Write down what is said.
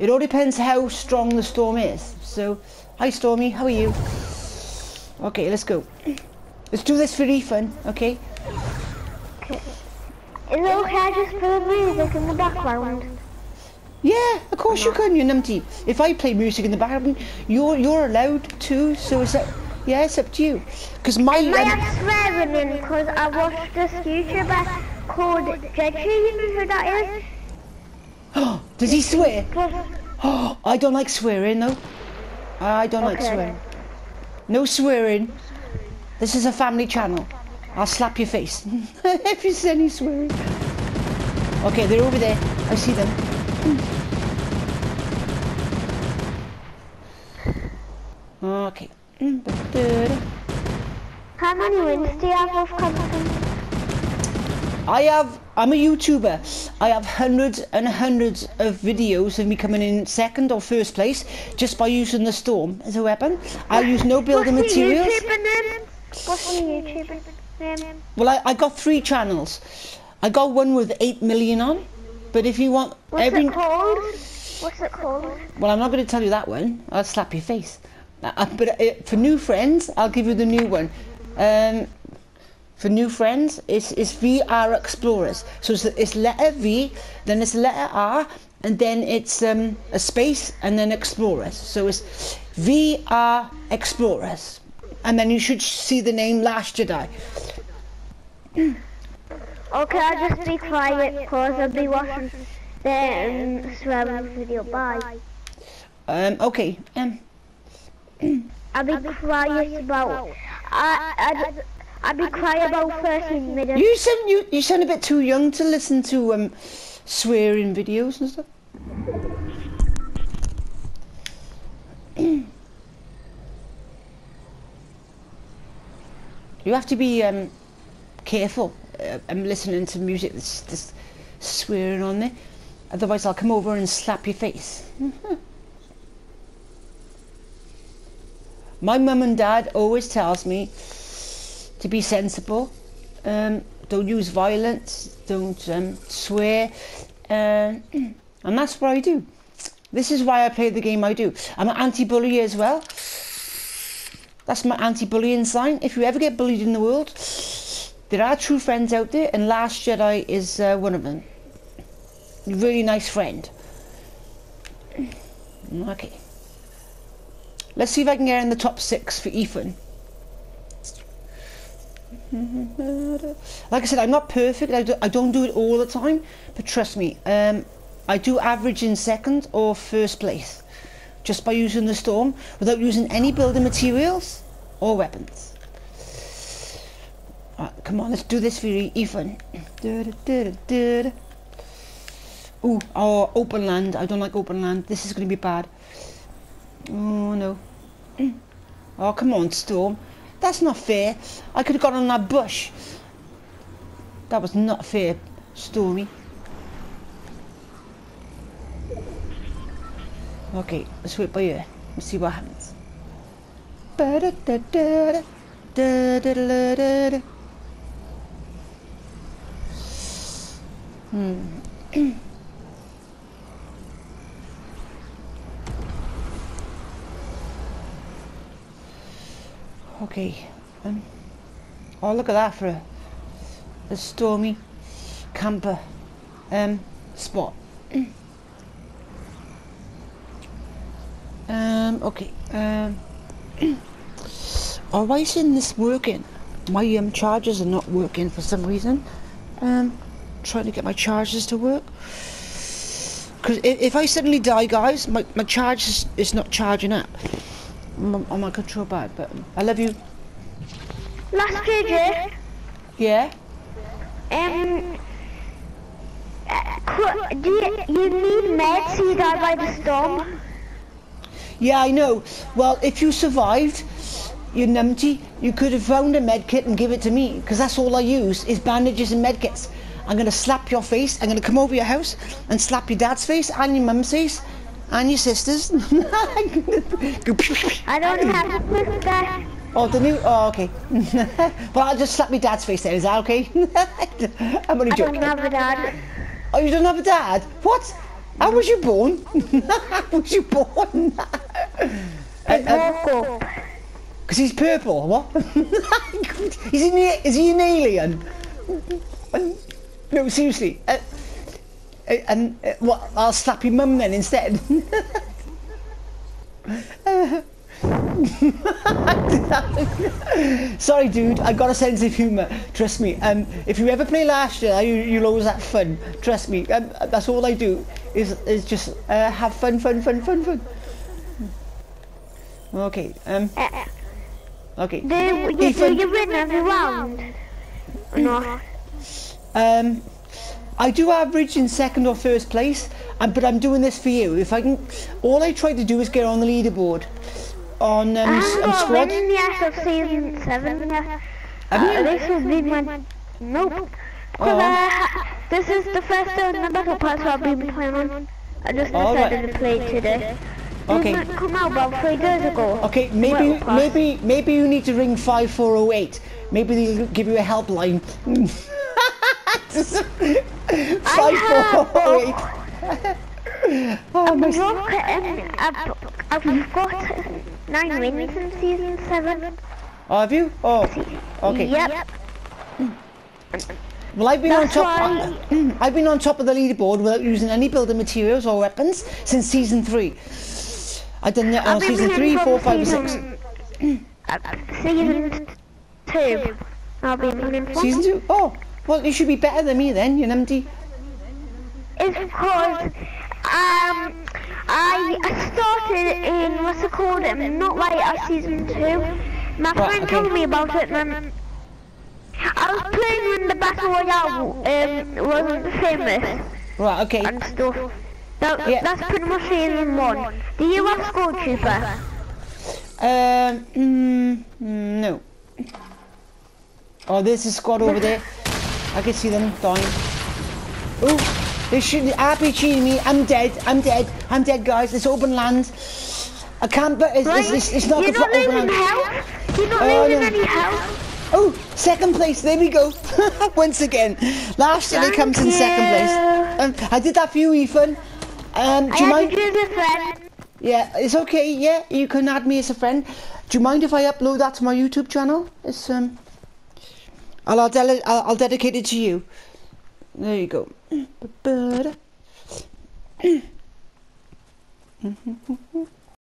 It all depends how strong the storm is. So, hi Stormy, how are you? Okay, let's go. Let's do this for Ethan, okay? Okay. Is it okay I just play music in the background? Yeah, of course you can, you numpty. If I play music in the background, you're you're allowed to. So it's up, yeah, it's up to you. Because my I um, have swearing in because I watched this YouTuber called Jedgy, you know who that is? Does he swear? Oh, I don't like swearing though. I don't like swearing. No swearing. This is a family channel. I'll slap your face if you say any swearing. Okay, they're over there. I see them. Okay. How many wins do you have off Compton? I have, I'm a YouTuber. I have hundreds and hundreds of videos of me coming in second or first place just by using the storm as a weapon. I use no building What's materials. What's the YouTuber name? Well, I, I got three channels. I got one with 8 million on. But if you want What's every... it called? What's it called? Well, I'm not going to tell you that one. I'll slap your face. Uh, uh, but uh, for new friends, I'll give you the new one. Um, for new friends, it's, it's VR Explorers. So it's, it's letter V, then it's letter R, and then it's um, a space, and then Explorers. So it's VR Explorers. And then you should see the name Last Jedi. Okay, I'll just be quiet because I'll be watching the um, swearing video. Bye. Um, okay. Um, I'll be quiet about. I I'd, be quiet about 13 minutes. you sound you, you sound a bit too young to listen to um, swearing videos and stuff. you have to be um, careful. Uh, I'm listening to music that's, that's swearing on there. Otherwise, I'll come over and slap your face. My mum and dad always tells me to be sensible. Um, don't use violence. Don't um, swear. Uh, and that's what I do. This is why I play the game I do. I'm an anti-bully as well. That's my anti-bullying sign. If you ever get bullied in the world, there are true friends out there, and Last Jedi is uh, one of them. Really nice friend. Okay. Let's see if I can get in the top six for Ethan. Like I said, I'm not perfect. I, do, I don't do it all the time, but trust me, um, I do average in second or first place, just by using the storm, without using any building materials or weapons. Right, come on, let's do this for Ethan. Ooh, oh, open land. I don't like open land. This is going to be bad. Oh no. Oh come on, Storm. That's not fair. I could have got on that bush. That was not fair, Stormy. Okay, let's wait by here. Let's see what happens. Hmm. Okay. Um, oh, look at that for a, a stormy camper um, spot. um, okay. Um, oh, why isn't this working? My um, chargers are not working for some reason. Um, trying to get my chargers to work. Because if, if I suddenly die, guys, my, my charge is, is not charging up on my, on my control pad. But I love you. Last KJ, Yeah. um, uh, do you, you need meds so you die by the storm? Yeah, I know. Well, if you survived, you numpty, you could have found a med kit and give it to me, because that's all I use is bandages and med kits. I'm gonna slap your face. I'm gonna come over your house and slap your dad's face and your mum's face and your sister's. I don't have to put that. oh, the new. Oh, okay. well, I'll just slap my dad's face then. Is that okay? I'm only joking. I don't have a dad. Oh, you don't have a dad? What? How was you born? How was you born? It woke up. Because he's purple. What? is, he, an- is he an alien? No, seriously. Uh, uh, and uh, what? I'll slap your mum then instead. Sorry, dude. I got a sense of humour. Trust me. Um, if you ever play Last Jedi, you, you'll always have fun. Trust me. Um, that's all I do. Is is just uh, have fun, fun, fun, fun, fun. Okay. Um. Uh, Okay. do, you, do Ethan. you win every round? No. Um, I do average in second or first place, but I'm doing this for you. If I can, all I try to do is get on the leaderboard on um, I s- haven't um, squad. yet of season 7 yet. Have Uh, this has been my... Nope. 'Cause, Oh. uh, this is the first day in the battle pass I've been playing on. I just All right. decided to play it today. Okay. It come out about three days ago? Okay, maybe maybe maybe you need to ring five four zero eight. Maybe they'll give you a helpline. five four eight. Oh my. Look, um, I've, I've got nine wins in season 7. Oh, have you? Oh, okay. Yep. Well, I've been That's on top. I've been on top of the leaderboard without using any building materials or weapons since season three. Done that on I've season three, four, five, and six. season- 2. I've been. Season two? Oh, well, you should be better than me then, you numpty. It's because um I I started in what's it called um, not right at season two. My Right, friend okay. told me about it and I was playing when the battle royale um wasn't famous Right, okay. and stuff. That, Yeah. That's pretty much season one. Do you have Skull Trooper? Um, mm, no. Oh, there's a squad over there. I can see them dying. Oh, they should RPG me. I'm dead. I'm dead. I'm dead, guys. It's open land. I can't, but it's, it's, it's, it's not You're not for open losing land. health. You're not Oh, losing no. any health. Oh, second place. There we go. Once again. Last Jedi comes in second place. Um, I did that for you, Ethan. Um, do I you mind? to choose a friend. Yeah, it's okay. Yeah, you can add me as a friend. Do you mind if I upload that to my YouTube channel? It's um, I'll I'll, I'll, dedicate it to you. There you go.